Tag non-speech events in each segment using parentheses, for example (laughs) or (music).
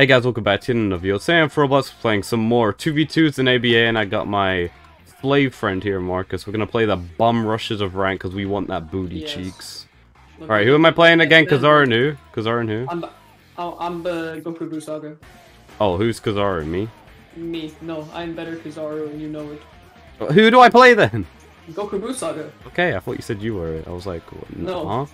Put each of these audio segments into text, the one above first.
Hey guys, welcome back to another video. Today I'm Roblox playing some more 2v2s in ABA and I got my slave friend here, Marcus. We're gonna play the bum rushes of rank because we want that booty Yes. cheeks. Alright, who am I playing again? Kazaru and who? Kazaru and who? I'm, oh, I'm the Goku Buu Saga. Oh, who's Kazaru? Me? Me, no, I'm better Kizaru and you know it. Who do I play then? Goku Buu Saga, Okay, I thought you said you were it. I was like, what? No. Huh?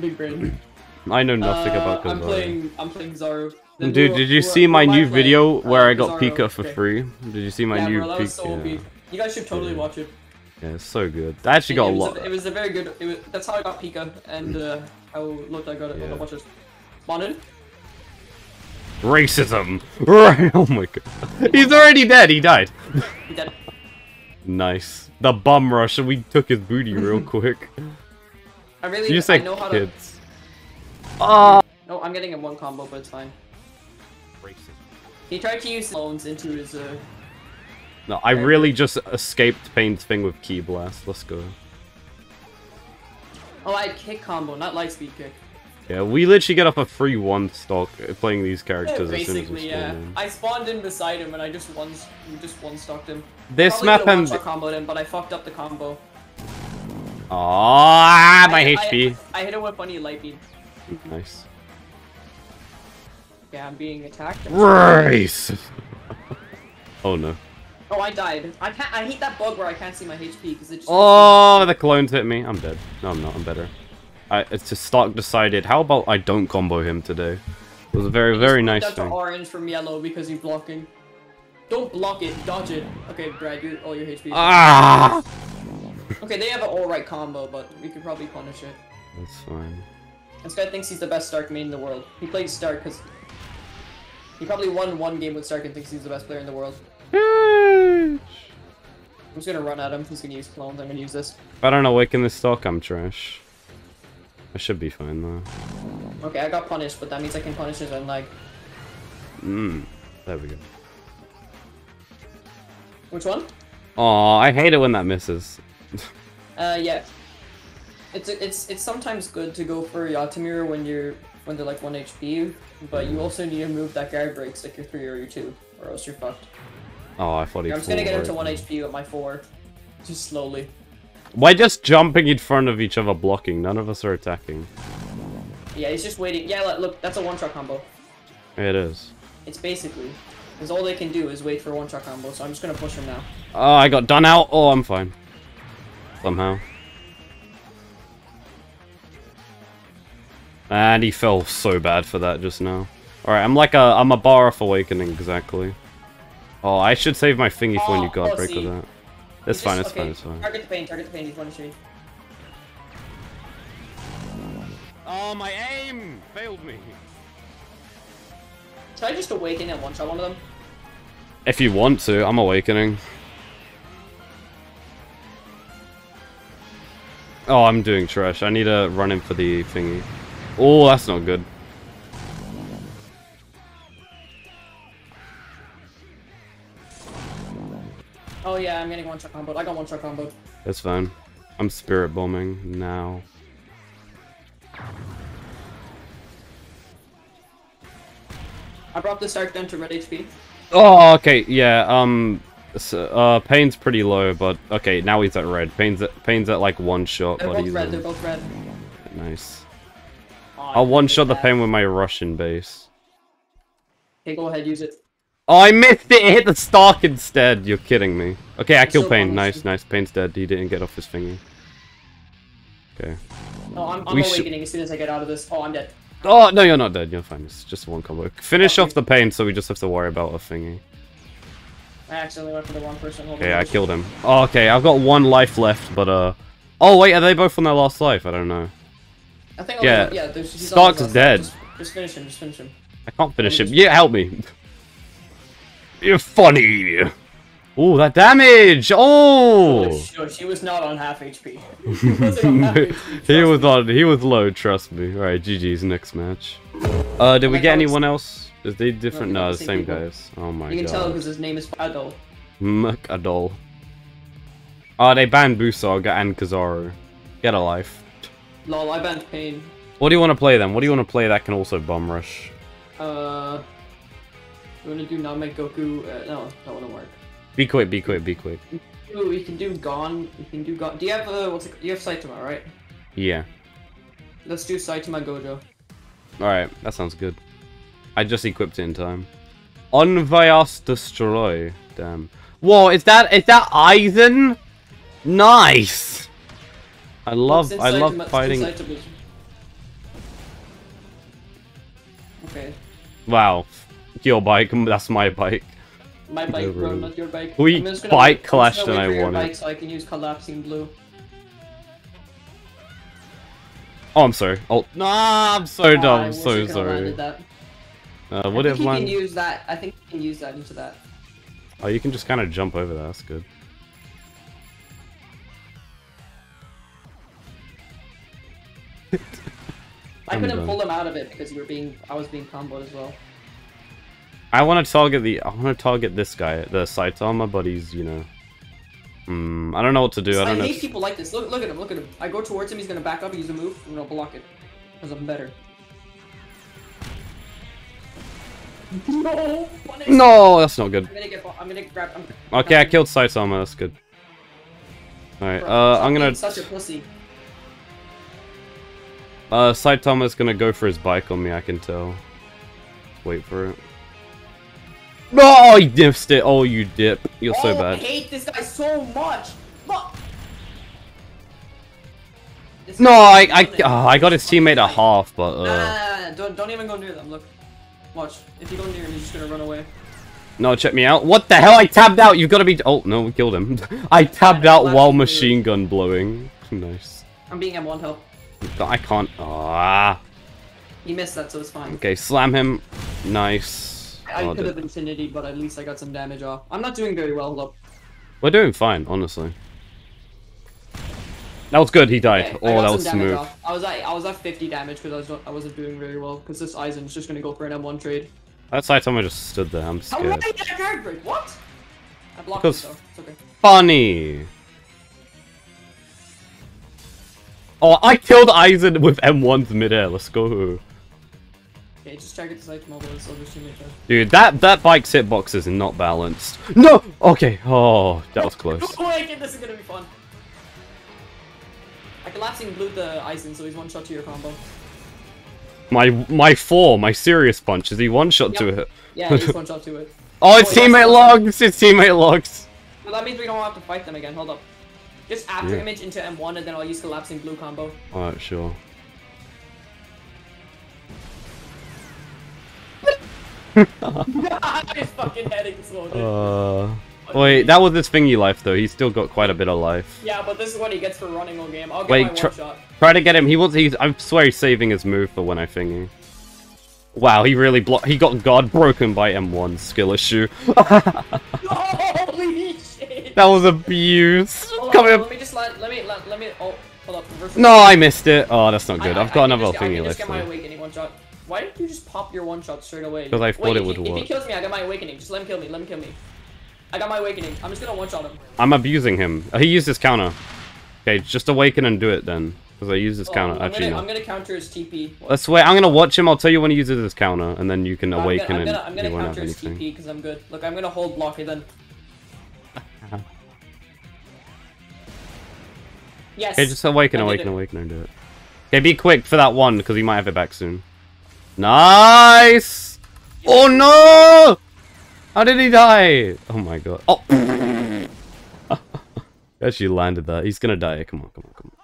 big brain. (clears throat) I know nothing Uh, about Kazaru. I'm playing, I'm playing Kizaru. Dude, did you see my new video where I got Pika for free? Did you see my new bro, that was Pika? so OP. yeah. You guys should totally watch it. yeah, it's so good. I actually got a lot. it was a very good. It was, that's how I got Pika, and uh, how looked I got it. Yeah. Watch this. In. Racism! (laughs) Oh my god. He's already dead, he died. He dead. Nice. The bum rush, and we took his booty real (laughs) quick. I really. You I say know how kids. Oh! No, I'm getting him one combo, but it's fine. He tried to use loans into his. Uh, No, I really just escaped Pain's thing with Ki Blast. Let's go. oh, I had kick combo, not light speed kick. Yeah, we literally get off a free one stock uh, playing these Yeah, characters as soon as we basically, yeah. in. I spawned in beside him and I just one just one stocked him. This Probably map and... comboed him, but I fucked up the combo. Ah, my I, HP. I, I hit him with funny light beam. Nice. Yeah, I'm being attacked. Race! (laughs) oh no. Oh, I died. I can't. I hate that bug where I can't see my HP because it just. Oh, the clones hit me. I'm dead. No, I'm not. I'm better. I, it's just Stark decided. How about I don't combo him today? It was a very, very nice That's thing. orange from yellow because he's blocking. Don't block it. Dodge it. Okay, Brad, you're all your HP. Ah! (laughs) Okay, they have an alright combo, but we could probably punish it. That's fine. This guy thinks he's the best Stark main in the world. He played Stark because he probably won one game with Stark and thinks he's the best player in the world. I'm just gonna run at him. He's gonna use clones. I'm gonna use this. If I don't awaken this stock, I'm trash. I should be fine though. Okay, I got punished, but that means I can punish his and like Mmm. There we go. which one? Oh, I hate it when that misses. Uh, yeah. It's it's it's sometimes good to go for Yata Mirror when you're when they're like one HP, but you also need to move that guard breaks like your three or your two, or else you're fucked. Oh, I thought he I'm just gonna get him to one. HP with my four, just slowly. Why just jumping in front of each other blocking? None of us are attacking. Yeah, he's just waiting. Yeah, look, that's a one shot combo. It is. It's basically, because all they can do is wait for one shot combo. So I'm just gonna push him now. Oh, I got done out. Oh, I'm fine. Somehow. And he fell so bad for that just now. Alright, I'm like a I'm a bar off awakening exactly. Oh, I should save my thingy for when you Oh, guard oh, break with that. It's He's fine, just- it's fine, it's fine. Target the pain, target the pain. He's one HP. Oh, ah, my aim failed me. Should I just awaken and one shot one of them? If you want to, I'm awakening. Oh, I'm doing trash. I need to run in for the thingy. Oh, that's not good. Oh yeah, I'm getting one shot combo. I got one shot combo. That's fine. I'm spirit bombing now. I brought the Stark down to red HP. Oh, okay, yeah. Um, so, uh, Pain's pretty low, but okay, now he's at red. Pain's at Pain's at like one shot, They're but both he's red. They're both red. nice. Oh, I I'll one-shot the. Pain with my Russian base. Okay, go ahead, use it. Oh, I missed it. It hit the stock instead. You're kidding me. Okay, I I'm killed Pain. Nice, nice. Pain's dead. He didn't get off his thingy. Okay. No, I'm, I'm awakening as soon as I get out of this. Oh, I'm dead. Oh no, you're not dead. You're fine. It's just one combo. Finish off the Pain, so we just have to worry about a thingy. I accidentally went for the wrong person. Hold Okay. I killed him. Oh, okay, I've got one life left, but uh. Oh wait, are they both on their last life? I don't know. I think I'll Yeah. yeah. There's, Stark's dead. Just, just finish him. Just finish him. I can't finish him. just- Yeah, help me. You're funny. Oh, that damage! Oh, No, she was not on half HP. (laughs) (laughs) He on half HP. he was on. He was low. Trust me. All right, GG's next match. Uh, did we get anyone else? Is they different? No, No, the same people. guys. Oh my god. You can tell because his name is Adol. Mukadol. Oh, they banned Busog and Kazaru. Get a life. Lol, I banned Pain. What do you want to play then? What do you want to play that can also bum rush? Uh, We want to do Namek Goku. Uh, no, that wouldn't work. Be quick, be quick, be quick. We can do Gon. You can do Gon. Do you have uh, what's it? You have Saitama, right? Yeah. Let's do Saitama Gojo. Alright, that sounds good. I just equipped it in time. Unvias Destroy. Damn. Whoa, is that is that Aizen? Nice! I love I love Saitama- fighting Okay. Wow. Your bike, that's my bike. My bike, bro, not your bike. We I'm just gonna bike wait- I'm just clashed and I won it. So I can use collapsing blue. Oh I'm sorry. Oh nah I'm so I dumb, wish I so sorry. landed That. Uh I would think have you can use that. I think you can use that into that. Oh you can just kinda jump over that, that's good. I couldn't done. pull him out of it because you were being. I was being comboed as well. I wanna target the I wanna target this guy, the Saitama, but he's, you know. Hmm, I don't know what to do, I I, don't know. hate if- people like this. Look, look at him. Look at him. I go towards him. He's gonna back up. Use a move. I'm gonna block it because I'm better. No. No, that's not good. I'm gonna get. I'm gonna grab. I'm, Okay, I killed Saitama, that's good. Alright, Bro, uh, I'm gonna... Such a pussy. Uh, Saitama's gonna go for his bike on me, I can tell. Wait for it. No, he missed it! Oh, you dip. You're so oh, I bad. hate this guy so much. Look. No, I, I, oh, I got his teammate a half, but, Nah, nah, uh... nah, nah, Don't, don't even go near them. Look. Watch. If you go near him, he's just gonna run away. No, check me out. What the hell? I tabbed out! You've gotta be... Oh, no, we killed him. (laughs) I tabbed out while machine gun blowing. (laughs) Nice. I'm being M1 help. I can't... Ah. He missed that, so it's fine. Okay, slam him. Nice. I Oh, could have infinity, but at least I got some damage off. I'm not doing very well, though. We're doing fine, honestly. That was good, he died. Okay, oh, that was smooth. off. I was at I was at 50 damage because I was not- I wasn't doing very well because this Aizen's just gonna go for an M1 trade. That Saitama just stood there, I'm scared. How did I get a card break? What? I blocked Because- it though. It's okay. Funny! Oh, I killed Aizen with M1's midair, let's go. Okay, just check it to site mobile and silver teammate there. Dude, that, that bike's hitbox is not balanced. No! Okay, oh, that was close. (laughs) Oh my god, this is gonna be fun. I collapsing blew the Aizen, so he's one shot to your combo. My my four, my serious punch, is he one shot to it? Yeah, he's (laughs) one shot to it. Oh, it's Oh, teammate logs! It's teammate logs! Well, that means we don't have to fight them again. Hold up. Just after Yeah. image into M1, and then I'll use collapsing blue combo. Alright, sure. (laughs) He's fucking heading slow. dude. Uh... Wait, that was his thingy life though, he's still got quite a bit of life. Yeah, but this is what he gets for running all game. I'll get Wait, my tr- shot. Try to get him. He wants. He's. I swear he's saving his move for when I thingy. Wow, he really blocked. He got guard broken by M1 skill issue. (laughs) (laughs) Holy shit! that was abuse. Come on, here. let me just let, let me let, let me oh hold up. reverse. No, I missed it. Oh, that's not good. I- I've got I another just, thingy left. get my awakening one shot. Why did you just pop your one shot straight away? Because I thought Wait, it would he- If he kills me, I got my awakening. Just let him kill me. Let him kill me. I got my awakening. I'm just gonna one shot him. I'm abusing him. Uh, He used his counter. Okay, just awaken and do it then. Because I used his Oh, counter. I'm, Actually, gonna, no. I'm gonna counter his TP. Let's wait. I'm gonna watch him. I'll tell you when he uses his counter, and then you can I'm awaken gonna, I'm and gonna, I'm gonna counter his. TP because I'm good. Look, I'm gonna hold block it then. Yes. Okay, just awaken, awaken, awaken, and do it. Okay, be quick for that one, because he might have it back soon. Nice! Oh no! How did he die? Oh my god. Oh! (laughs) Actually landed that. He's gonna die. Come on, come on, come on.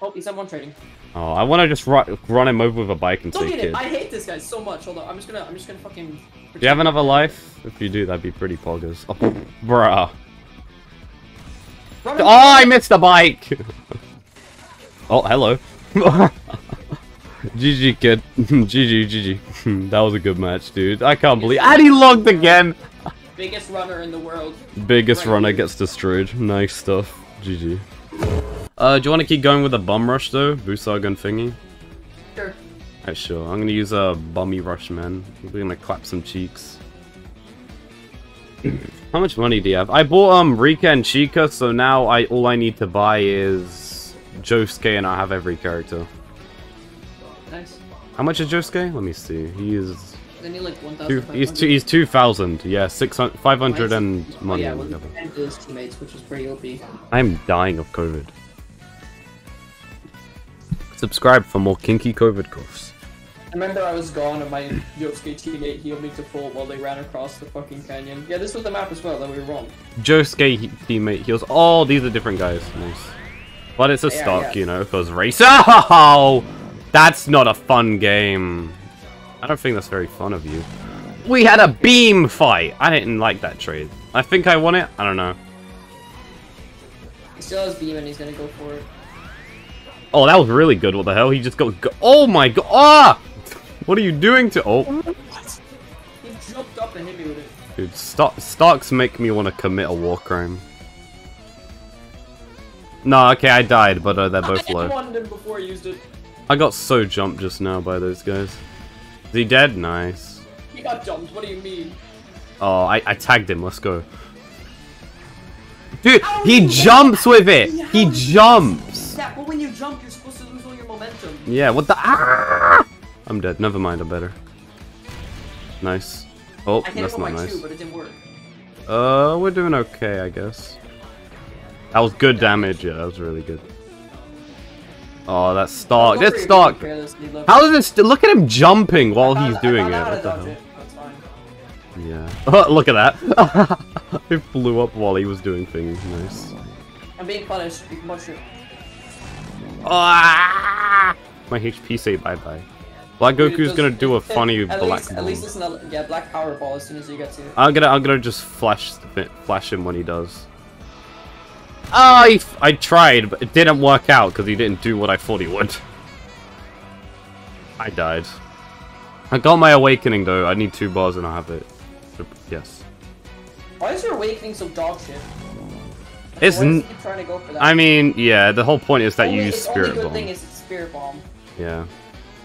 Oh, he's M1 trading. Oh, I want to just ru run him over with a bike and say at kid. I hate this guy so much. Hold on. I'm just gonna, I'm just gonna fucking. Do you have another life? If you do, that'd be pretty poggers. Oh, bruh. Run Oh, I missed the bike! (laughs) oh, hello. (laughs) GG, kid. (laughs) GG, GG. that was a good match, dude. I can't believe- And he logged again! Biggest runner in the world. Biggest Right. runner gets destroyed. Nice stuff. GG. Uh, do you want to keep going with a bum rush, though? Busag and thingy? Sure. Alright, sure. I'm gonna use a bummy rush, man. We're gonna clap some cheeks. How much money do you have? I bought um Rika and Chica, so now I all I need to buy is Josuke, and I have every character. Nice. How much is Josuke? Let me see. He is he like Two, he's two, he's 2,000. Yeah, 600, 500 and Oh, money yeah, and whatever. his teammates, which is pretty OP. I'm dying of COVID. Subscribe for more kinky COVID coughs. I remember I was gone and my Josuke teammate healed me to full while they ran across the fucking canyon. Yeah, this was the map as well that we were wrong. Josuke he- teammate heals. Oh, these are different guys. Nice. But it's a Yeah, stock, yeah. you know, because race. Oh, that's not a fun game. I don't think that's very fun of you. We had a beam fight. I didn't like that trade. I think I won it. I don't know. He still has beam and he's gonna go for it. Oh, that was really good. What the hell? He just got. go oh my god! Ah! What are you doing to? Oh, What? He jumped up and hit me with it. dude, stock, stocks make me want to commit a war crime. No, okay, I died, but uh, they're both I low. wanted him before I used it. I got so jumped just now by those guys. Is he dead? Nice. He got jumped, what do you mean? Oh, I, I tagged him. Let's go. Dude, How he jumps get with it. How He jumps. Yeah, but when you jump, you're supposed to lose all your momentum. Yeah, what the? Ah! I'm dead. Never mind. I'm better. Nice. Oh, that's not nice. two, but it didn't work. Uh, we're doing okay, I guess. That was good damage. Yeah, that was really good. Oh, that's Stark. That's Stark. How is this? Look at him jumping while he's doing it. out how to What the hell? it. That's fine. Yeah. (laughs) Oh, look at that. (laughs) it flew up while he was doing things. Nice. I'm being punished. Mushroom. Ah! My HP say bye bye. Black Goku's gonna do a at funny least, black At least it's not. Yeah, black power ball as soon as you get to. I'm gonna I'm gonna just flash flash him when he does. Oh, he f I tried, but it didn't work out because he didn't do what I thought he would. I died. I got my awakening though. I need two bars and I'll have it. Yes. Why is your awakening so dog shit? It's Why does he keep trying to go for that? I mean, yeah. The whole point is that you use its spirit only good bomb. thing is it's spirit bomb. Yeah.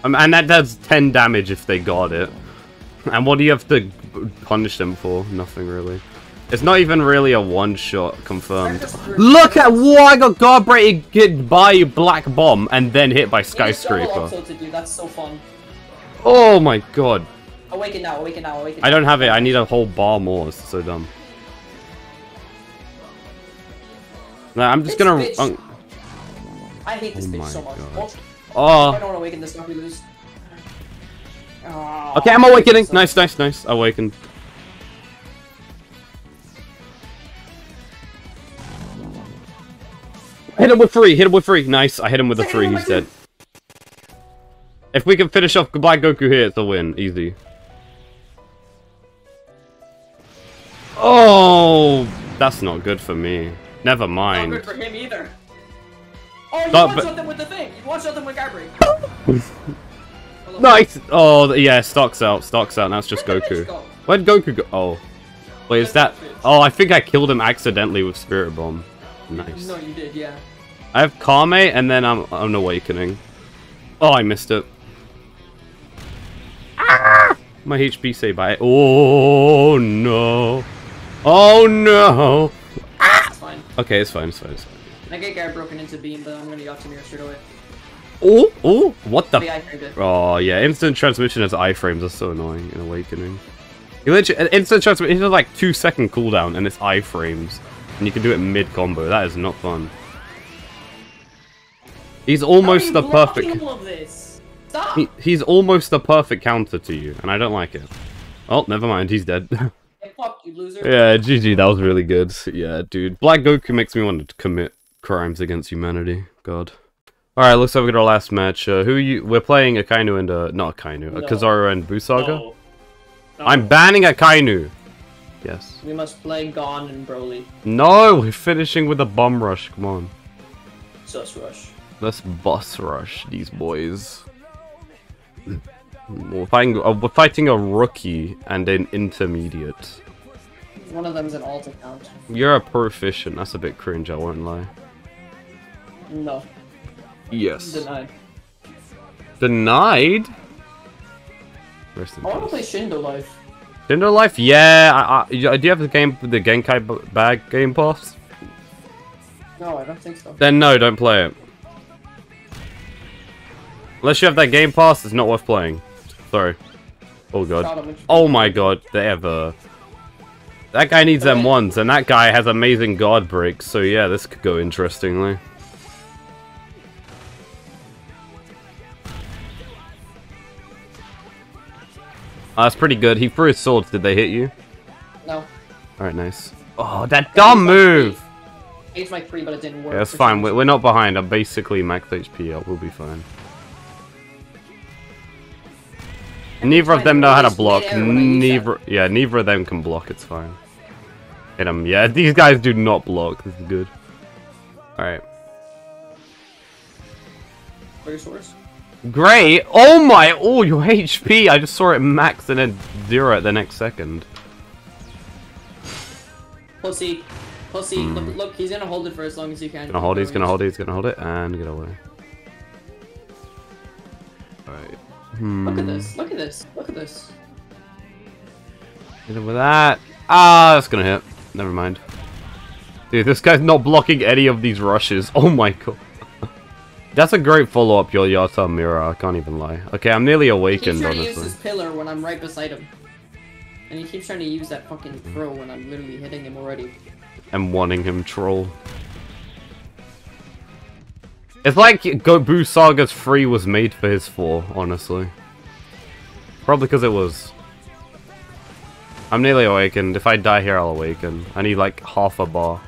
Um, and that does 10 damage if they got it. And what do you have to punish them for? Nothing really. It's not even really a one-shot confirmed. Look at what I got guard break hit by Black Bomb and then hit by He has double Skyscraper. also to do. That's so fun. Oh my god. Awaken now. Awaken now. Awaken. I don't have it. I need a whole bar more. It's so dumb. No, I'm just This gonna... bitch. um, I hate this Oh bitch so much. Oh, I don't want to awaken this. Not we lose. Oh, Okay, I'm awakening. so- Nice, nice, nice. Awakened. Hit him with three. Hit him with three. Nice. I hit him with a three. He's dead. If we can finish off Black Goku here, it's a win. Easy. Oh, that's not good for me. Never Not mind. good for him either. Oh, you one shot them with the thing. You one shot them with Gabri. (laughs) Nice. Oh, yeah. Stocks out. Stocks out. Now it's just Where'd Goku. go? Where'd Goku go? Oh. Wait, is that... Where's that bitch? Oh, I think I killed him accidentally with Spirit Bomb. Nice. No, you did. Yeah. I have Kame, and then I'm, I'm Awakening. Oh, I missed it. Ah! My HP say bye. Oh, no. Oh, no. It's fine. Okay, it's fine, it's fine, it's fine. I get Gab broken into beam, but I'm gonna Yata Mirror straight away. Oh, oh, what the... The I framed it. Oh, yeah, instant transmission as iframes are so annoying in Awakening. You literally, instant transmission, it's like two second cooldown, and it's iframes. And you can do it mid-combo. That is not fun. He's almost the perfect... all of this? Stop. He, he's almost the perfect counter to you, and I don't like it. Oh, never mind, he's dead. (laughs) Fuck you, loser. yeah, GG, that was really good. Yeah, dude. Black Goku makes me want to commit crimes against humanity. God. Alright, looks like we got our last match. Uh, who are you? We're playing Akainu and, uh, not Akainu, uh, No. Kizaru and Buu Saga? No. No. I'm banning Akainu! Yes. We must play Gon and Broly. No, we're finishing with a bum rush, come on. Sus Rush. Let's bus rush these boys. We're fighting, uh, we're fighting a rookie and an intermediate. One of them's an alt account. You're a proficient. That's a bit cringe, I won't lie. No. Yes. Denied. Denied? Rest in I wanna play. Shindo Life. Shindo Life? Yeah. I, I, do you have the game, the Genkai bag game pass? No, I don't think so. Then no, don't play it. Unless you have that game pass, it's not worth playing. Sorry. Oh god. Shot him and- Oh my god, they a... That guy needs Okay. M1s, and that guy has amazing guard breaks, so yeah, this could go interestingly. Oh, that's pretty good. He threw his swords. Did they hit you? No. Alright, nice. Oh, that dumb move! H my three, but it didn't work. Yeah, that's fine. We're, we're not behind. I'm basically max HP up. We'll be fine. Neither of them know how to block. Neither, yeah, neither of them can block. It's fine. Hit them. Yeah, (laughs) these guys do not block. This is good. All right. Very source. Great. Oh my. Oh, your HP. I just saw it max and then zero at the next second. Pussy. Pussy. Look, look, he's gonna hold it for as long as he can. Hmm. Gonna hold it. He's gonna hold it. He's gonna hold it and get away. All right. Hmm. Look at this. Look at this. Look at this. Hit him with that. Ah, that's gonna hit. Never mind. Dude, this guy's not blocking any of these rushes. Oh my god. That's a great follow-up, your Yata Mirror. I can't even lie. Okay, I'm nearly He keeps awakened, trying to use honestly. his pillar when I'm right beside him. And he keeps trying to use that fucking throw when I'm literally hitting him already. And wanting him troll. It's like Gobu Saga's 3 was made for his 4, honestly. Probably because it was. I'm nearly awakened. If I die here, I'll awaken. I need like half a bar.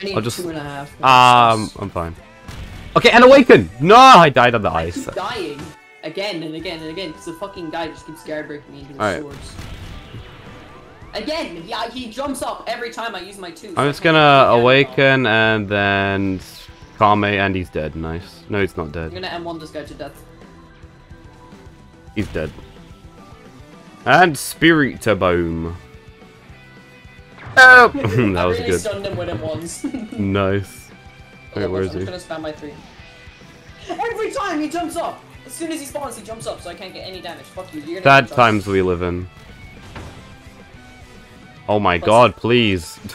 I need I'll just- two and a half. Um, I'm fine. Okay, and awaken! No, I died on the I ice. keep dying again and again and again because the fucking guy just keeps guard breaking me into his Alright. swords. Again, yeah, he jumps up every time I use my two. I'm just gonna get him. awaken and then Kame and he's dead. Nice. No, he's not dead. I'm dead. gonna M1 this guy to death. He's dead. And Spirit to Boom. (laughs) Oh, (laughs) that I was really good. stunned him with him once. (laughs) Nice. Wait, where is I'm he? just gonna spam my three. Every time he jumps up! As soon as he spawns, he jumps up, so I can't get any damage. Fuck you, you're gonna Sad times we live in. Oh my god, please. (laughs)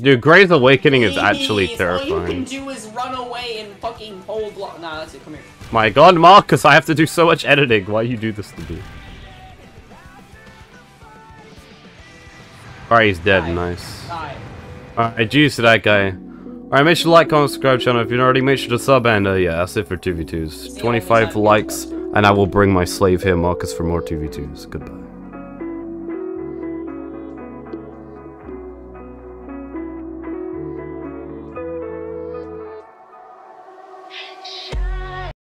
Dude, Grey's Awakening is actually Please, All you can terrifying. do is run away and fucking hold block. Nah, that's it. Come here. My god, Marcus, I have to do so much editing. Why you do this to me? Alright, he's dead. Nice. Alright, juice to that guy. Alright, make sure to like, comment, subscribe channel if you're not already. Make sure to sub, and uh, yeah, that's it for 2v2s. 25 likes, and I will bring my slave here, Marcus, for more 2v2s. Goodbye.